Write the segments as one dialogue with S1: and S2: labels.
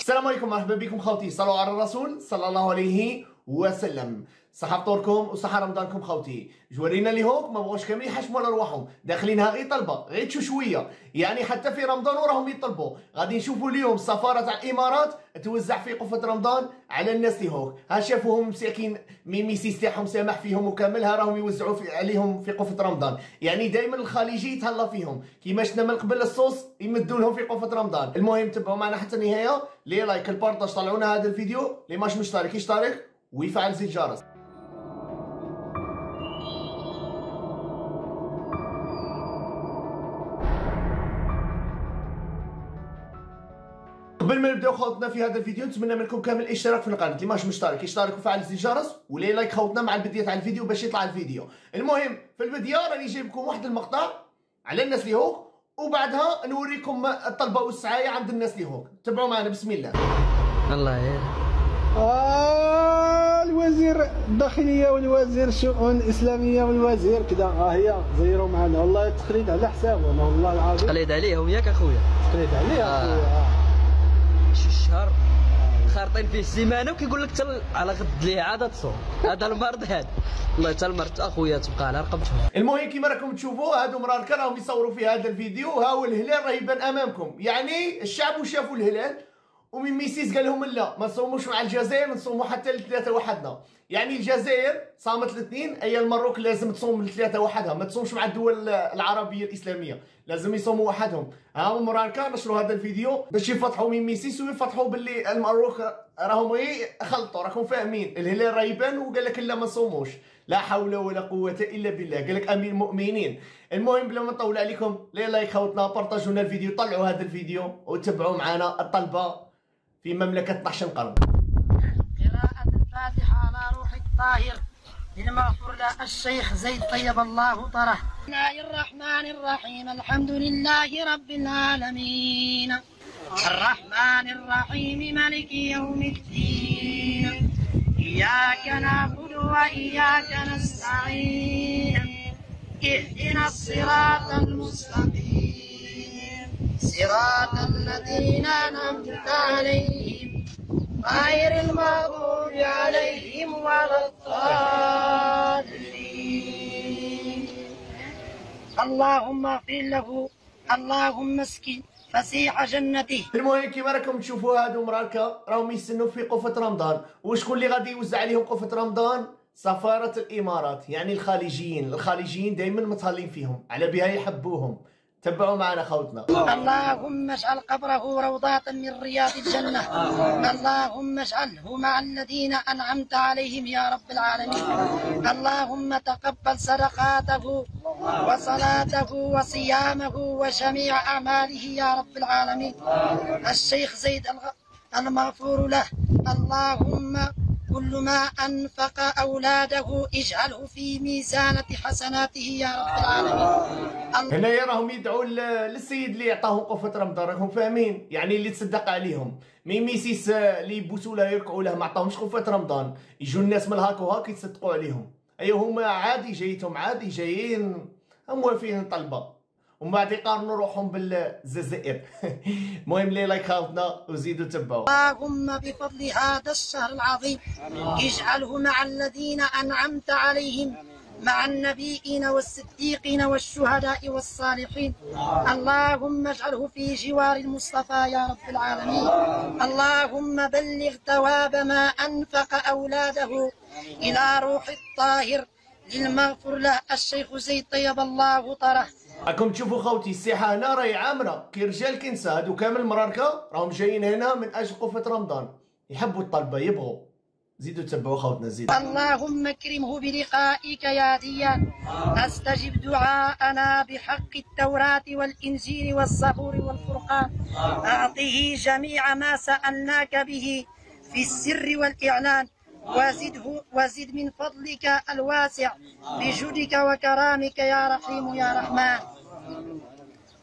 S1: السلام عليكم مرحبا بكم خوتي صلوا على الرسول صلى الله عليه وسلم. صحة فطوركم وصحة رمضانكم خوتي. جورينا اللي هوك ما بغوش كاملين يحشموا على رواحهم داخلينها غير طلبة غير شوية. يعني حتى في رمضان وراهم يطلبوا. غادي نشوفوا اليوم السفارة تاع الامارات توزع في قفة رمضان على الناس اللي هوك. ها شافوهم مساكين ميميسيس تاعهم سامح فيهم وكامل ها راهم يوزعوا في عليهم في قفة رمضان. يعني دائما الخليجي يتهلا فيهم. كيما شفنا من قبل الصوص يمدوا لهم في قفة رمضان. المهم تبعوا معنا حتى النهاية. les likes ال partage طلعونا هذا الفيديو. اللي ماش مشترك يشترك. ويفعل زر الجرس. قبل ما نبداو خوتنا في هذا الفيديو نتمنى منكم كامل الاشتراك في القناة. اللي ماش مشترك يشترك وفعل زر الجرس و les likes خوتنا مع البداية تاع الفيديو باش يطلع الفيديو. المهم في البدايه راني جايب لكم واحد المقطع على الناس اللي هوك وبعدها نوريكم الطلبة والسعاية عند الناس اللي هوك. تبعوا معنا بسم الله.
S2: الله يا
S3: آه الوزير الداخلية والوزير الشؤون الإسلامية والوزير كذا. ها هي زيروا معنا. والله تقليد على حسابهم والله العظيم.
S2: تقليد عليهم ياك أخويا.
S3: تقليد عليه
S2: آه.
S3: اخويا
S2: شي شهر خارطين فيه السيمانه وكيقول لك تل على غد ليه عاد تصوم. هذا المرض هذا. والله حتى المرض أخويا تبقى على رقبتهم
S1: المهم كيما راكم تشوفوا هادو مراركا راهم يصوروا في هذا الفيديو. ها هو الهلال راه يبان أمامكم. يعني الشعب شافوا الهلال. ومن ميسيس قال لهم لا ما نصوموش مع الجزائر نصوموا حتى الثلاثه وحدنا. يعني الجزائر صامت الاثنين أي المروك لازم تصوم الثلاثه وحدها ما تصومش مع الدول العربية الإسلامية لازم يصوموا وحدهم. ها مراركا نشروا هذا الفيديو باش يفتحوا من ميسيس ويفتحوا باللي المروك راهم غير خلطوا راكم فاهمين. الهلال راه يبان وقال لك لا ما نصوموش. لا حول ولا قوة إلا بالله. قال لك أمير المؤمنين. المهم بلا ما نطول عليكم les likes خوتنا بارطاجونا الفيديو طلعوا هذا الفيديو وتبعوا معنا الطلبة. في مملكة 12 قرن
S4: قراءة الفاتحة على روح الطاهر. للمغفور له الشيخ زيد طيب الله طره. بسم الله الرحمن الرحيم. الحمد لله رب العالمين. الرحمن الرحيم مالك يوم الدين. إياك نعبد وإياك نستعين. اهدنا الصراط المستقيم. صراط الذين أنعمت عليهم غير المغضوب عليهم ولا الضالين. اللهم اغفر له اللهم اسكن فسيح جنته.
S1: المهم كيما راكم تشوفوا هادو مراركا راهم يستنوا في قفة رمضان. وشكون اللي غادي يوزع عليهم قفة رمضان؟ سفارة الإمارات يعني الخليجيين. الخليجيين دائما متهلين فيهم على بها يحبوهم. تبعوا معنا خوتنا.
S4: اللهم اجعل قبره روضة من رياض الجنة. اللهم اجعله مع الذين أنعمت عليهم يا رب العالمين. اللهم تقبل صدقاته وصلاته وصيامه وجميع أعماله يا رب العالمين. الشيخ زيد المغفور له. اللهم كل ما أنفق أولاده اجعله في ميزانة حسناته يا رب العالمين.
S1: هنايا راهم يدعوا للسيد اللي يعطاهم قفة رمضان راكم فاهمين؟ يعني اللي تصدق عليهم. مي ميسيس آه، اللي يبوسوا له يركعوا له ما عطاهمش قفة رمضان. يجوا الناس من هاك وهاك يتصدقوا عليهم. ايوا هما عادي جايتهم عادي جايين. موافقين طلبة. ومن بعد يقارنوا روحهم بالجزائر المهم لي لايك خاوتنا وزيدوا تبعوا.
S4: اللهم بفضل هذا الشهر العظيم. اجعله مع الذين أنعمت عليهم مع النبيين والصديقين والشهداء والصالحين. اللهم اجعله في جوار المصطفى يا رب العالمين. اللهم بلغ ثواب ما أنفق أولاده إلى روح الطاهر. للمغفر له الشيخ زيد طيب الله طره.
S1: راكم تشوفوا خوتي الساحه هنا؟ راهي عامره كي رجال كي نساء هادو كامل مراركة. راهم جايين هنا من أجل قفه رمضان. يحبوا الطلبة يبغوا. زيدوا تبعوا خوتنا زيدوا.
S4: اللهم اكرمه بلقائك يا ديان أستجب دعاءنا بحق التوراة والإنجيل والزبور والفرقان. أعطه جميع ما سألناك به في السر والإعلان. وزده وزد من فضلك الواسع بجودك وكرامك يا رحيم يا رحمن.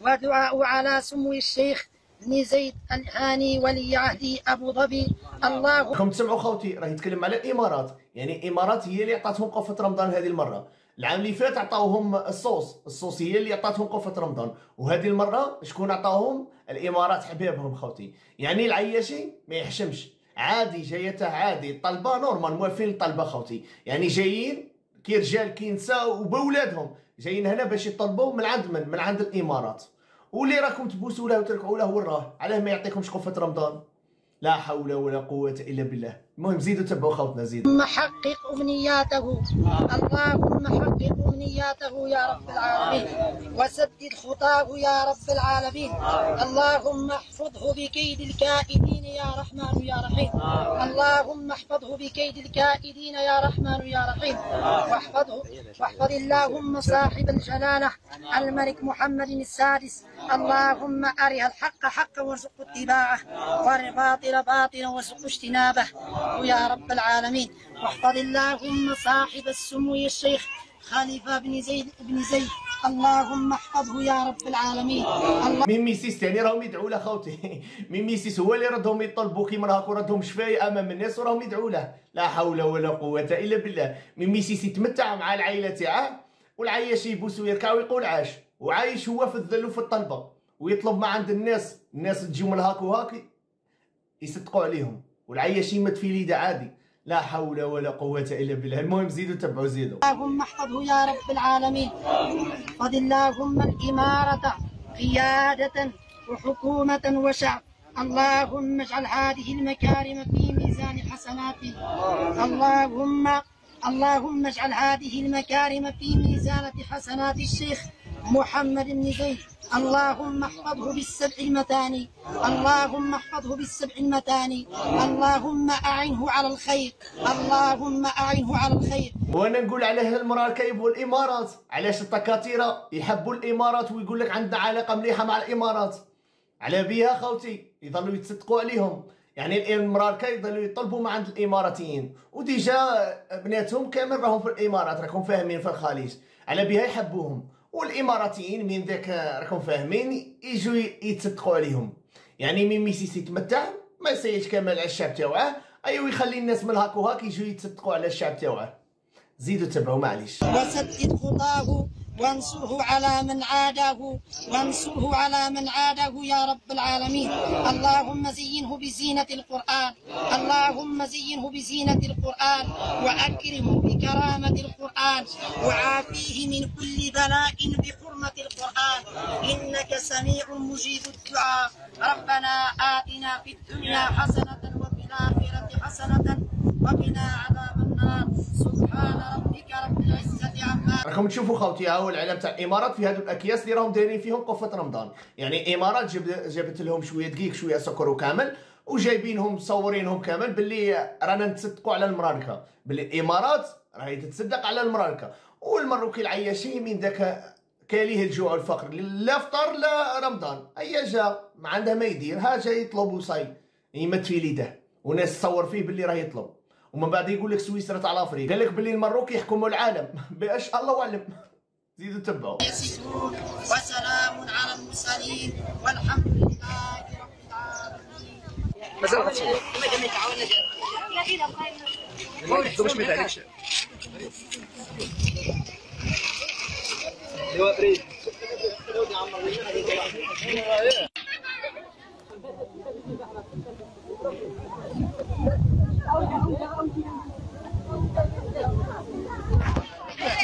S4: ودعاء على سمو الشيخ بن زيد الهاني ولي عهدي أبو ظبي. الله
S1: راكم تسمعوا خوتي؟ راه يتكلم على الإمارات. يعني الامارات هي اللي عطاتهم قفه رمضان هذه المرة. العام اللي فات عطاوهم الصوص. الصوص هي اللي عطاتهم قفه رمضان. وهذه المرة شكون عطاهم؟ الإمارات حبابهم خوتي. يعني العياشي ما يحشمش. عادي جايته عادي. طلبة normal موالفين الطلبه خوتي. يعني جايين كي رجال كي نساء وبولادهم جايين هنا باش يطلبوا من عند من؟ من عند الإمارات. واللي راكم تبوسوا له وتركعوا له وراه علاه ما يعطيكمش قفه رمضان. لا حول ولا قوة إلا بالله. المهم زيدوا تبعوا خوتنا زيدوا.
S4: اللهم حقق أمنياته. اللهم حقق أمنياته يا رب العالمين. وسدد خطاه يا رب العالمين. اللهم احفظه بكيد الكائدين يا رحمن يا رحيم. اللهم احفظه بكيد الكائدين يا رحمن يا رحيم. واحفظه واحفظ اللهم صاحب الجلالة الملك محمد السادس. اللهم أره الحق حقا وارزق اتباعه والباطل باطلا وارزق اجتنابه. يا رب العالمين. واحفظ اللهم صاحب السمو الشيخ خليفة بن زيد بن زيد. اللهم احفظه يا رب العالمين.
S1: مين ميسيس تاني راهم يدعوا له خوتي مين ميسيس هو اللي ردهم يطلبوا كيما هاكو ردهم شفاي أمام الناس وراهم يدعوا له؟ لا حول ولا قوة إلا بالله. مين ميسيس يتمتع مع العائلة تاعه؟ والعياش يبوس ويركع ويقول عاش. وعايش هو في الذل وفي الطلبة. ويطلب ما عند الناس. الناس تجيو من هاك وهاك يصدقوا عليهم. والعياش يمد في ليده عادي. لا حول ولا قوة إلا بالله. المهم زيدوا تبعوا زيدوا.
S4: اللهم احفظه يا رب العالمين. احفظ اللهم الإمارة قيادة وحكومة وشعب. اللهم اجعل هذه المكارم في ميزان حسناته. اللهم اللهم اجعل هذه المكارم في ميزانة حسنات الشيخ محمد بن زيد. اللهم احفظه بالسبع المتاني اللهم احفظه بالسبع المتاني اللهم أعنه على الخير. اللهم أعنه على الخير.
S1: وأنا نقول عليه المراكب والإمارات علاش التكاتيره يحبوا الإمارات ويقول لك عندنا علاقة مليحة مع الإمارات؟ على بيها خوتي يظلوا يتصدقوا عليهم. يعني المراكا يظلوا يطلبوا ما عند الإماراتيين. وديجا بناتهم كامل راهم في الإمارات راكم فاهمين في الخليج. على بها يحبوهم. والإماراتيين من ذاك راكم فاهمين يجوا يتصدقوا عليهم. يعني من ميسيس يتمتع ما يسيش كامل على الشعب تاوعه أيوا يخلي الناس من هاك وهاك يجوا يتصدقوا على الشعب تاوعه. زيدوا تبعوا معليش.
S4: وسدد خطاه وانصره على من عاداه وانصره على من عاداه يا رب العالمين. اللهم زينه بزينة القرآن اللهم زينه بزينة القرآن وأكرمه بكرامة القرآن وعافيه من كل بلاء بحرمة القرآن. إنك سميع مجيب الدعاء. ربنا آتنا في الدنيا حسنة وفي الآخرة حسنة وقنا عذاب النار. سبحان ربك رب العزة عما
S1: راكم تشوفوا خوتي ها هو العلم تاع الإمارات في هذو الأكياس اللي راهم دايرين فيهم قفة رمضان. يعني الامارات جاب جابت لهم شوية دقيق شوية سكر وكامل وجايبينهم مصورينهم كامل باللي رانا نتصدقوا على المراركه باللي الامارات راهي تتصدق على المراركه والمروكي العياشي من ذاك كاليه الجوع والفقر لا فطر لا رمضان اي جا ما عنده ما يدير ها جا يطلب وصاي يمت في ليده وناس تصور فيه باللي راه يطلب ومن بعد يقول لك سويسرا تاع لافريك قال لك باللي المروك يحكموا العالم باش الله اعلم زيدوا تبعوا
S4: وسلام على المرسلين والحمد لله رب العالمين Dia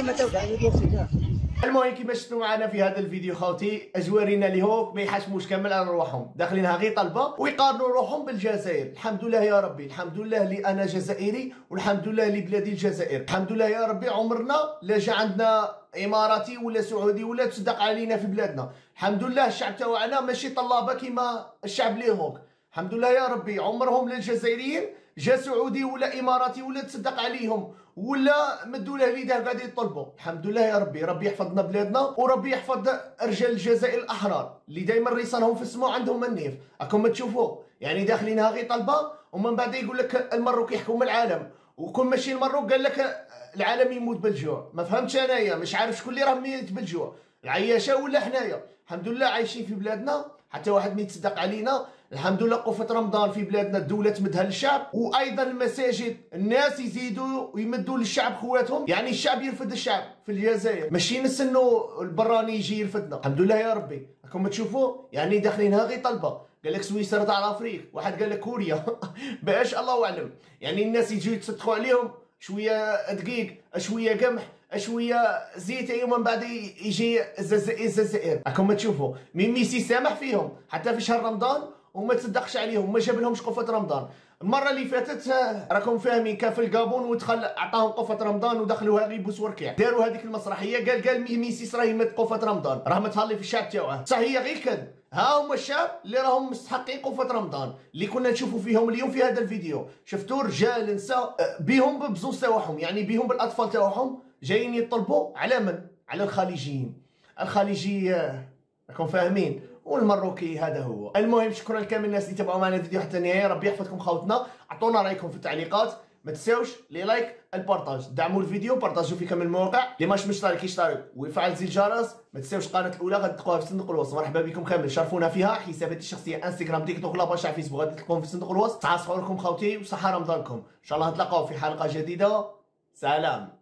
S4: macam dah, dia bersih
S1: المهم كيما شفتوا معنا في هذا الفيديو خوتي اللي هوك ما يحشموش كامل على روحهم. داخلينها غير طلبة ويقارنوا روحهم بالجزائر. الحمد لله يا ربي الحمد لله اللي أنا جزائري والحمد لله لبلادي الجزائر. الحمد لله يا ربي عمرنا لا جا عندنا إماراتي ولا سعودي ولا تصدق علينا في بلادنا. الحمد لله الشعب تاعنا ماشي طلابة كيما الشعب اللي هوك الحمد لله يا ربي عمرهم للجزائريين جا سعودي ولا إماراتي ولا تصدق عليهم ولا مدوا له اليده قاعد يطلبوا. الحمد لله يا ربي ربي يحفظنا بلادنا وربي يحفظ رجال الجزائر الأحرار اللي دائما ريصانهم في السماء عندهم النيف. راكم تشوفوا يعني داخلينها غير طلبة ومن بعد يقول لك المروك يحكم العالم. وكون ماشي المروك قال لك العالم يموت بالجوع. ما فهمتش أنايا مش عارف شكون اللي راه ميت بالجوع. العياشة ولا حنايا؟ الحمد لله عايشين في بلادنا حتى واحد ما يتصدق علينا. الحمد لله قفة رمضان في بلادنا الدولة تمدها للشعب وأيضا المساجد الناس يزيدوا ويمدوا للشعب خواتهم. يعني الشعب يرفد الشعب في الجزائر. ماشي نستنوا البراني يجي يرفدنا. الحمد لله يا ربي. راكم تشوفوا؟ يعني داخلينها غير طلبة. قال لك سويسرا تاع الافريق واحد قال لك كوريا. باش الله أعلم. يعني الناس يجوا يتصدقوا عليهم. شوية دقيق شوية قمح شوية زيت يوم من بعد يجي الجزائر راكم تشوفوا. مين ميسي سامح فيهم؟ حتى في شهر رمضان وما تصدقش عليهم ما جاب لهمش قفة رمضان. المرة اللي فاتت راكم فاهمين كان في الكابون ودخل عطاهم قفة رمضان ودخلوها غير بوس وركيع داروا هذيك المسرحية قال قال ميسي راه يمد قفة رمضان. راه متهلي في الشعب تاعه صح هي غير كذب ها هما الشعب اللي راهم مستحقين قفة رمضان اللي كنا نشوفوا فيهم اليوم في هذا الفيديو. شفتوا رجال نساء بهم ببزوز تاعهم يعني بهم بالأطفال تاعهم جايين يطلبوا على من؟ على الخليجيين. الخليجي راكم فاهمين. والمروكي هذا هو. المهم شكرا لكامل الناس اللي تابعوا معنا الفيديو حتى النهاية. ربي يحفظكم خوتنا. عطونا رأيكم في التعليقات. ما تنساوش les likes ال partage. دعموا الفيديو بارطاجوا في كامل المواقع اللي ماش مشترك يشترك ويفعل زر الجرس. ما تنساوش القناة الأولى غادي تلقوها في صندوق الوصف. مرحبا بكم كامل. شرفونا فيها. حساباتي الشخصية إنستغرام تيك توك على فيسبوك. غادي تلقوهم في صندوق الوصف. تعاصفوا لكم خوتي. وصحة رمضانكم. إن شاء الله نتلاقاو في حلقة جديدة. سلام.